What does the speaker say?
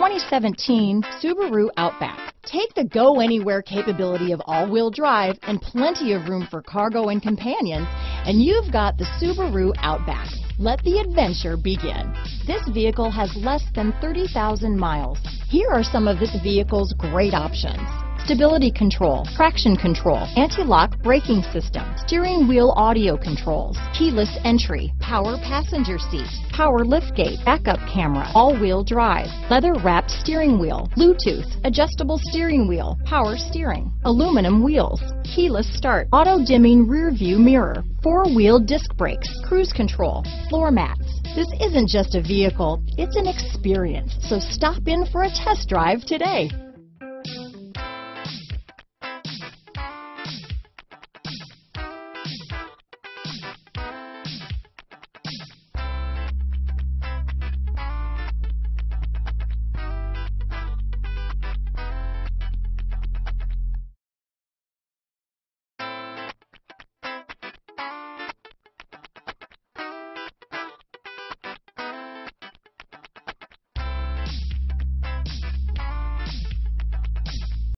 2017 Subaru Outback. Take the go anywhere capability of all-wheel drive and plenty of room for cargo and companions, and you've got the Subaru Outback. Let the adventure begin. This vehicle has less than 30,000 miles. Here are some of this vehicle's great options stability control, traction control, anti-lock braking system, steering wheel audio controls, keyless entry, power passenger seat, power liftgate, backup camera, all-wheel drive, leather wrapped steering wheel, Bluetooth, adjustable steering wheel, power steering, aluminum wheels, keyless start, auto dimming rear view mirror, four-wheel disc brakes, cruise control, floor mats. This isn't just a vehicle, it's an experience. So stop in for a test drive today.